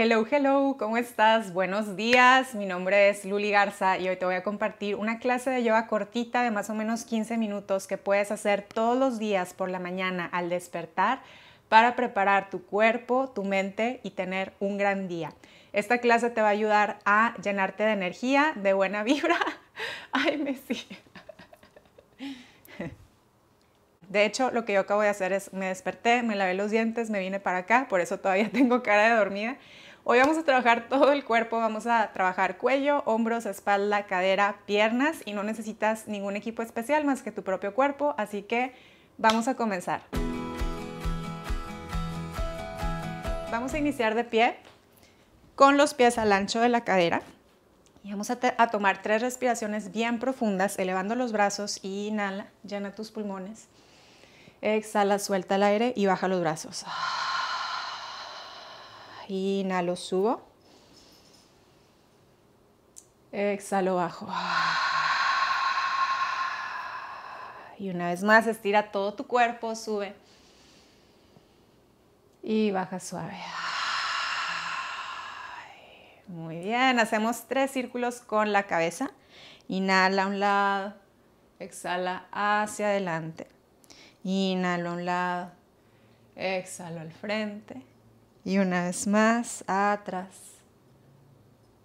Hello, hello, ¿cómo estás? Buenos días, mi nombre es Luli Garza y hoy te voy a compartir una clase de yoga cortita de más o menos 15 minutos que puedes hacer todos los días por la mañana al despertar para preparar tu cuerpo, tu mente y tener un gran día. Esta clase te va a ayudar a llenarte de energía, de buena vibra. Ay, me. De hecho, lo que yo acabo de hacer es me desperté, me lavé los dientes, me vine para acá, por eso todavía tengo cara de dormida. Hoy vamos a trabajar todo el cuerpo, vamos a trabajar cuello, hombros, espalda, cadera, piernas y no necesitas ningún equipo especial más que tu propio cuerpo, así que vamos a comenzar. Vamos a iniciar de pie con los pies al ancho de la cadera. Y vamos a, a, tomar tres respiraciones bien profundas, elevando los brazos. Inhala, llena tus pulmones. Exhala, suelta el aire y baja los brazos. Inhalo, subo. Exhalo, bajo. Y una vez más, estira todo tu cuerpo, sube. Y baja suave. Muy bien, hacemos tres círculos con la cabeza. Inhala a un lado, exhala hacia adelante. Inhalo a un lado, exhalo al frente y una vez más atrás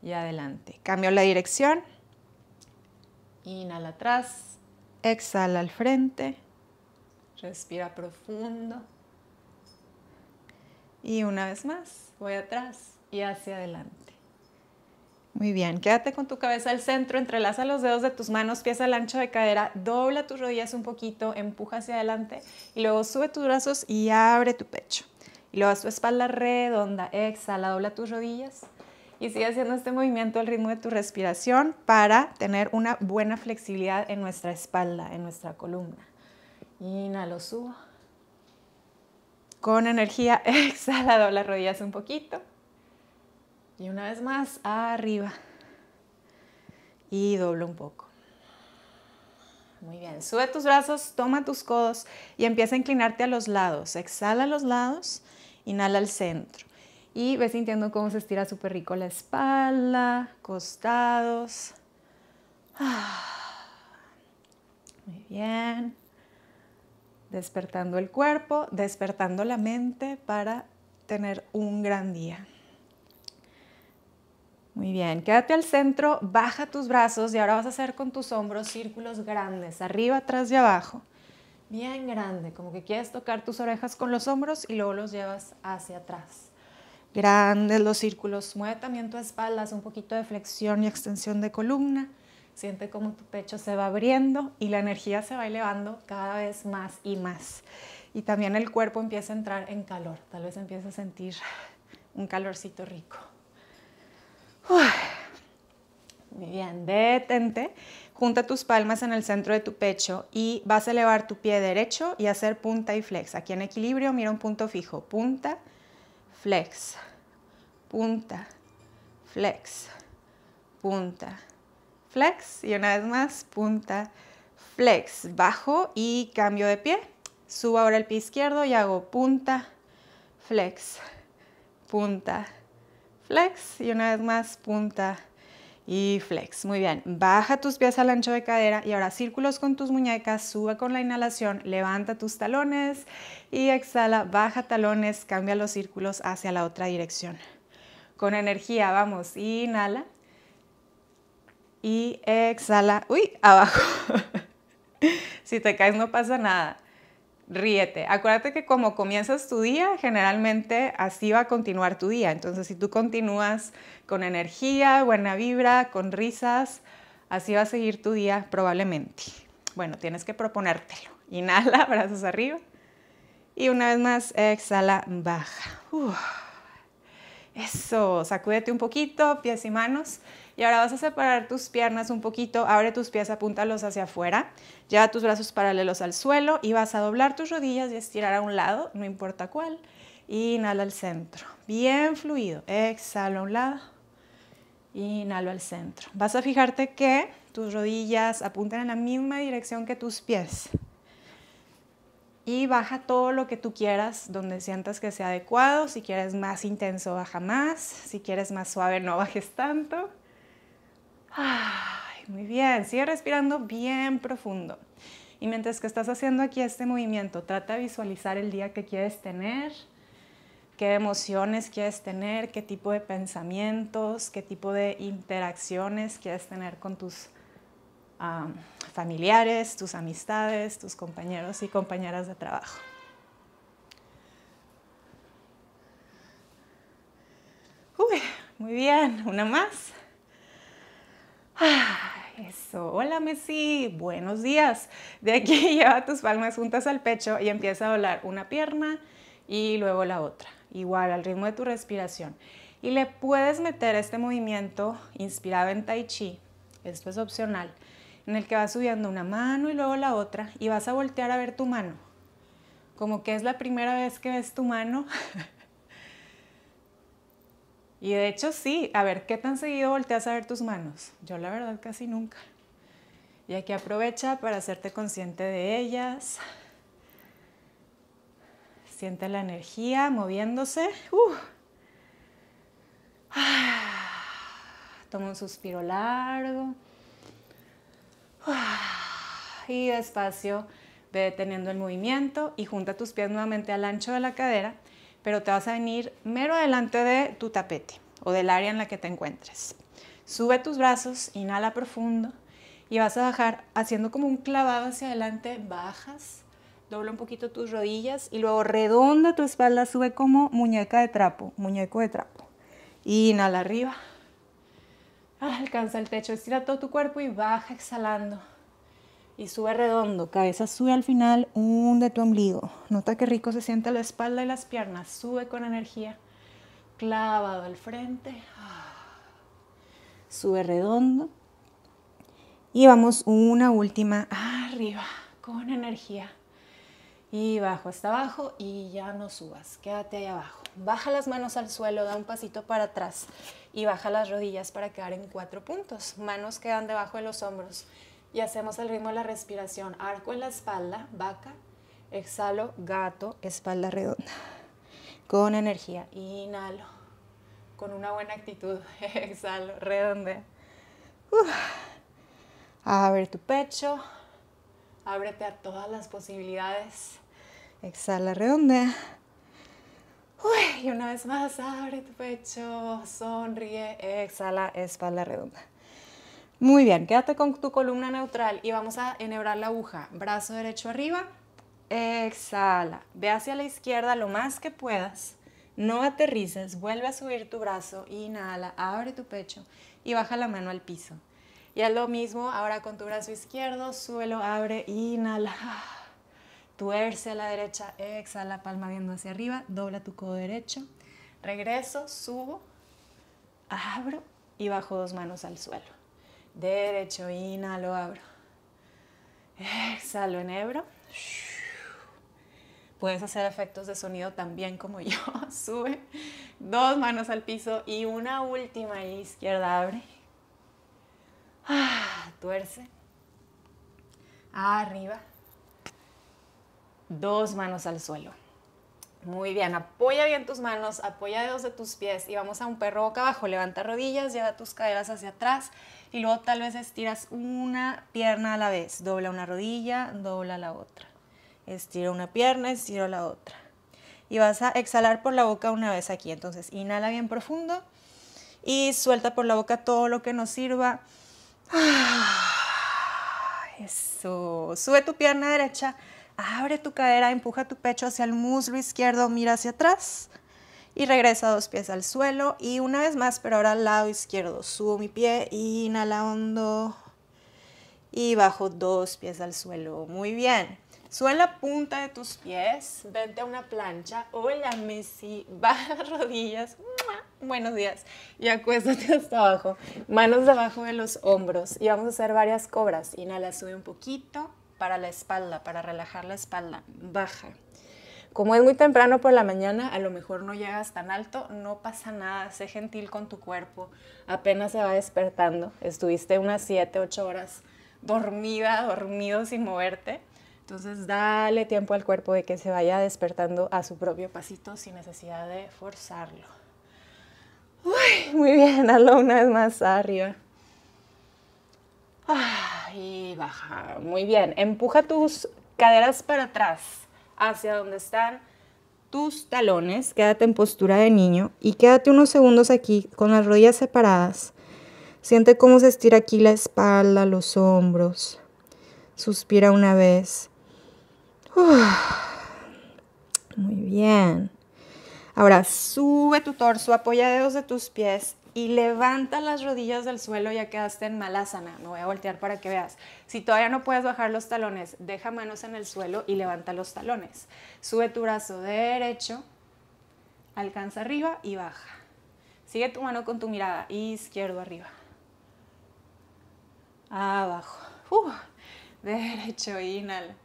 y adelante. Cambio la dirección. Inhala atrás, exhala al frente, respira profundo y una vez más voy atrás y hacia adelante. Muy bien, quédate con tu cabeza al centro, entrelaza los dedos de tus manos, pies al ancho de cadera, dobla tus rodillas un poquito, empuja hacia adelante y luego sube tus brazos y abre tu pecho. Y luego haz tu espalda redonda, exhala, dobla tus rodillas y sigue haciendo este movimiento al ritmo de tu respiración para tener una buena flexibilidad en nuestra espalda, en nuestra columna. Inhalo, subo. Con energía, exhala, dobla rodillas un poquito. Y una vez más, arriba. Y doblo un poco. Muy bien, sube tus brazos, toma tus codos y empieza a inclinarte a los lados. Exhala a los lados, inhala al centro. Y ves sintiendo cómo se estira súper rico la espalda, costados. Muy bien. Despertando el cuerpo, despertando la mente para tener un gran día. Muy bien, quédate al centro, baja tus brazos y ahora vas a hacer con tus hombros círculos grandes, arriba, atrás y abajo. Bien grande, como que quieres tocar tus orejas con los hombros y luego los llevas hacia atrás. Grandes los círculos, mueve también tu espalda, un poquito de flexión y extensión de columna. Siente cómo tu pecho se va abriendo y la energía se va elevando cada vez más y más. Y también el cuerpo empieza a entrar en calor, tal vez empieza a sentir un calorcito rico. Muy bien, detente. Junta tus palmas en el centro de tu pecho y vas a elevar tu pie derecho y hacer punta y flex. Aquí en equilibrio, mira un punto fijo. Punta, flex, punta, flex, punta, flex. Y una vez más, punta, flex. Bajo y cambio de pie. Subo ahora el pie izquierdo y hago punta, flex, punta, flex y una vez más punta y flex. Muy bien, baja tus pies al ancho de cadera y ahora círculos con tus muñecas, sube con la inhalación, levanta tus talones y exhala, baja talones, cambia los círculos hacia la otra dirección. Con energía, vamos, inhala y exhala, uy, abajo. si te caes no pasa nada ríete. Acuérdate que como comienzas tu día, generalmente así va a continuar tu día. Entonces, si tú continúas con energía, buena vibra, con risas, así va a seguir tu día probablemente. Bueno, tienes que proponértelo. Inhala, brazos arriba. Y una vez más, exhala, baja. Eso, sacúdete un poquito, pies y manos. Y ahora vas a separar tus piernas un poquito, abre tus pies, apúntalos hacia afuera, lleva tus brazos paralelos al suelo y vas a doblar tus rodillas y estirar a un lado, no importa cuál. Inhala al centro, bien fluido. Exhala a un lado, inhalo al centro. Vas a fijarte que tus rodillas apuntan en la misma dirección que tus pies. y baja todo lo que tú quieras donde sientas que sea adecuado. Si quieres más intenso, baja más. Si quieres más suave, no bajes tanto. Ay, muy bien, sigue respirando bien profundo. Y mientras que estás haciendo aquí este movimiento, trata de visualizar el día que quieres tener, qué emociones quieres tener, qué tipo de pensamientos, qué tipo de interacciones quieres tener con tus familiares, tus amistades, tus compañeros y compañeras de trabajo. Uy, muy bien, una más. Eso, hola Messi, buenos días. De aquí lleva tus palmas juntas al pecho y empieza a doblar una pierna y luego la otra, igual al ritmo de tu respiración. Y le puedes meter este movimiento inspirado en Tai Chi, esto es opcional, en el que vas subiendo una mano y luego la otra y vas a voltear a ver tu mano. Como que es la primera vez que ves tu mano. y de hecho sí, a ver, ¿qué tan seguido volteas a ver tus manos? Yo la verdad casi nunca. Y aquí aprovecha para hacerte consciente de ellas. Siente la energía moviéndose. Uh. Toma un suspiro largo. Y despacio ve deteniendo el movimiento y junta tus pies nuevamente al ancho de la cadera, pero te vas a venir mero delante de tu tapete o del área en la que te encuentres. Sube tus brazos, inhala profundo y vas a bajar haciendo como un clavado hacia adelante, bajas, dobla un poquito tus rodillas y luego redonda tu espalda, sube como muñeca de trapo, muñeco de trapo. Inhala arriba, Alcanza el techo, estira todo tu cuerpo y baja exhalando. Y sube redondo, cabeza sube al final, hunde tu ombligo. Nota que rico se siente la espalda y las piernas, sube con energía. Clavado al frente. Sube redondo. Y vamos una última arriba, con energía. Y bajo hasta abajo y ya no subas, quédate ahí abajo. Baja las manos al suelo, da un pasito para atrás y baja las rodillas para quedar en cuatro puntos. Manos quedan debajo de los hombros y hacemos el ritmo de la respiración. Arco en la espalda, vaca, exhalo, gato, espalda redonda. Con energía, inhalo. Con una buena actitud, exhalo, redonde. Abre tu pecho, ábrete a todas las posibilidades. Exhala, redondea. Uy, y una vez más, abre tu pecho, sonríe, exhala, espalda redonda. Muy bien, quédate con tu columna neutral y vamos a enhebrar la aguja. Brazo derecho arriba, exhala. Ve hacia la izquierda lo más que puedas. No aterrices, vuelve a subir tu brazo, inhala, abre tu pecho y baja la mano al piso. Y haz lo mismo ahora con tu brazo izquierdo, súbelo, abre, inhala tuerce a la derecha, exhala, palma viendo hacia arriba, dobla tu codo derecho, regreso, subo, abro y bajo dos manos al suelo. Derecho, inhalo, abro. Exhalo, enhebro. Puedes hacer efectos de sonido también como yo. Sube, dos manos al piso y una última izquierda abre. Ah, tuerce. Arriba dos manos al suelo. Muy bien, apoya bien tus manos, apoya dedos de tus pies y vamos a un perro boca abajo. Levanta rodillas, lleva tus caderas hacia atrás y luego tal vez estiras una pierna a la vez. Dobla una rodilla, dobla la otra. Estira una pierna, estira la otra. Y vas a exhalar por la boca una vez aquí. Entonces, inhala bien profundo y suelta por la boca todo lo que nos sirva. Eso. Sube tu pierna derecha Abre tu cadera, empuja tu pecho hacia el muslo izquierdo, mira hacia atrás y regresa dos pies al suelo. Y una vez más, pero ahora al lado izquierdo. Subo mi pie, inhala hondo y bajo dos pies al suelo. Muy bien. Sube la punta de tus pies, vente a una plancha. Hola, Messi. Baja las rodillas. Buenos días. Y acuéstate hasta abajo. Manos debajo de los hombros. Y vamos a hacer varias cobras. Inhala, sube un poquito para la espalda, para relajar la espalda, baja. Como es muy temprano por la mañana, a lo mejor no llegas tan alto, no pasa nada, sé gentil con tu cuerpo, apenas se va despertando, estuviste unas 7, 8 horas dormida, dormido sin moverte, Entonces dale tiempo al cuerpo de que se vaya despertando a su propio pasito sin necesidad de forzarlo. muy bien, hazlo una vez más arriba. Y baja. Muy bien. Empuja tus caderas para atrás, hacia donde están tus talones. Quédate en postura de niño y quédate unos segundos aquí con las rodillas separadas. Siente cómo se estira aquí la espalda, los hombros. Suspira una vez. Muy bien. Ahora sube tu torso, apoya dedos de tus pies y levanta las rodillas del suelo, ya quedaste en malasana. Me voy a voltear para que veas. Si todavía no puedes bajar los talones, deja manos en el suelo y levanta los talones. Sube tu brazo derecho, alcanza arriba y baja. Sigue tu mano con tu mirada izquierdo arriba. Abajo. Uh, derecho, inhala.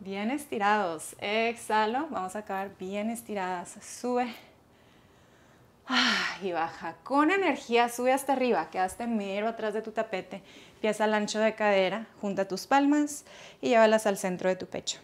Bien estirados. Exhalo. Vamos a acabar bien estiradas. Sube. Y baja. Con energía sube hasta arriba. Quedaste mero atrás de tu tapete. Pies al ancho de cadera. Junta tus palmas y llévalas al centro de tu pecho.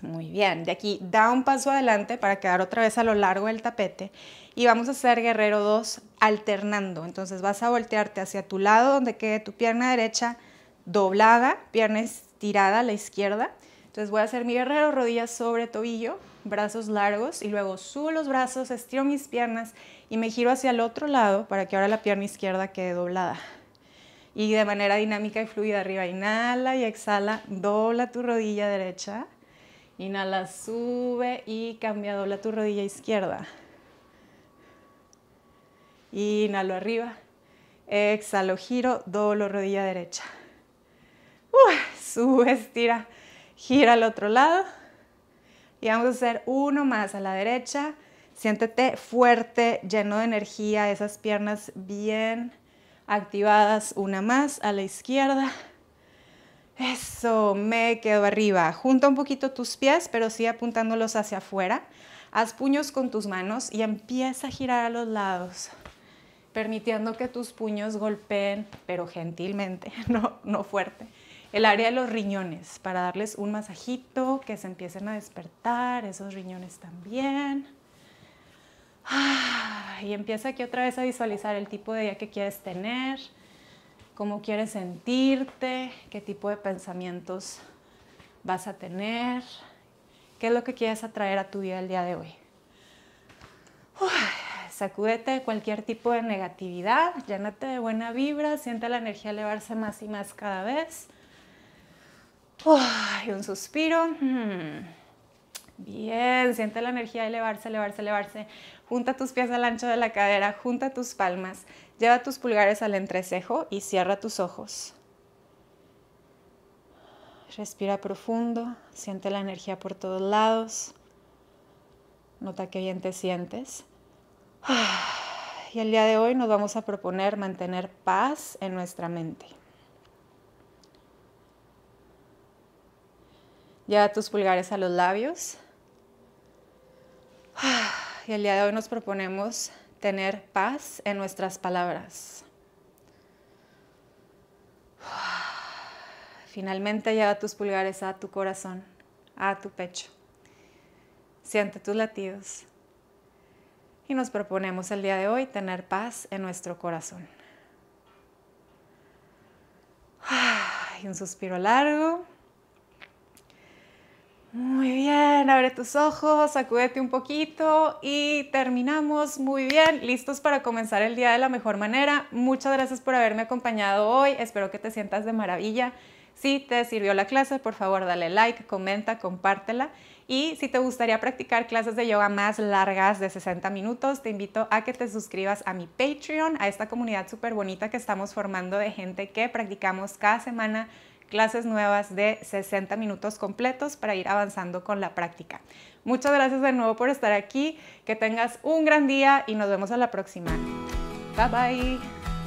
Muy bien. De aquí da un paso adelante para quedar otra vez a lo largo del tapete. Y vamos a hacer guerrero 2 alternando. Entonces vas a voltearte hacia tu lado donde quede tu pierna derecha doblada, pierna estirada a la izquierda entonces voy a hacer mi guerrero, rodillas sobre tobillo, brazos largos y luego subo los brazos, estiro mis piernas y me giro hacia el otro lado para que ahora la pierna izquierda quede doblada. Y de manera dinámica y fluida arriba, inhala y exhala, dobla tu rodilla derecha, inhala, sube y cambia, dobla tu rodilla izquierda. Inhalo arriba, exhalo, giro, doblo rodilla derecha. sube, estira gira al otro lado y vamos a hacer uno más a la derecha. Siéntete fuerte, lleno de energía, esas piernas bien activadas. Una más a la izquierda. Eso, me quedo arriba. Junta un poquito tus pies, pero sigue apuntándolos hacia afuera. Haz puños con tus manos y empieza a girar a los lados, permitiendo que tus puños golpeen, pero gentilmente, no, no fuerte el área de los riñones para darles un masajito, que se empiecen a despertar, esos riñones también. Ah, y empieza aquí otra vez a visualizar el tipo de día que quieres tener, cómo quieres sentirte, qué tipo de pensamientos vas a tener, qué es lo que quieres atraer a tu vida el día de hoy. sacúdete de cualquier tipo de negatividad, llénate de buena vibra, siente la energía elevarse más y más cada vez y un suspiro. Hmm. Bien, siente la energía de elevarse, elevarse, elevarse. Junta tus pies al ancho de la cadera, junta tus palmas, lleva tus pulgares al entrecejo y cierra tus ojos. Respira profundo, siente la energía por todos lados. Nota qué bien te sientes. Y el día de hoy nos vamos a proponer mantener paz en nuestra mente. Lleva tus pulgares a los labios. Y el día de hoy nos proponemos tener paz en nuestras palabras. Finalmente lleva tus pulgares a tu corazón, a tu pecho. Siente tus latidos. Y nos proponemos el día de hoy tener paz en nuestro corazón. Y un suspiro largo. Muy bien, abre tus ojos, sacúdete un poquito y terminamos muy bien, listos para comenzar el día de la mejor manera. Muchas gracias por haberme acompañado hoy, espero que te sientas de maravilla. Si te sirvió la clase, por favor dale like, comenta, compártela. Y si te gustaría practicar clases de yoga más largas de 60 minutos, te invito a que te suscribas a mi Patreon, a esta comunidad súper bonita que estamos formando de gente que practicamos cada semana clases nuevas de 60 minutos completos para ir avanzando con la práctica. Muchas gracias de nuevo por estar aquí, que tengas un gran día y nos vemos a la próxima. Bye bye.